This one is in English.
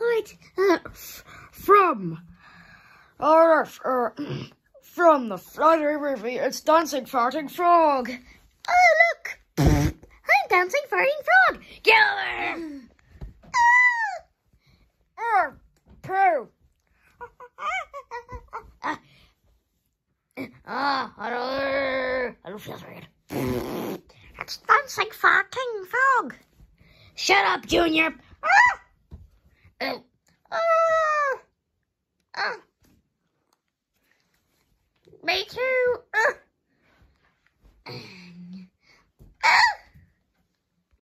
What? Uh, from, uh, uh, from the Flutter River, it's Dancing Farting Frog. Oh, look! I'm Dancing Farting Frog! Get over here! poo! Ah, I don't, I don't feel very good. It's Dancing Farting Frog. Shut up, Junior! Ah! Ah. Me too.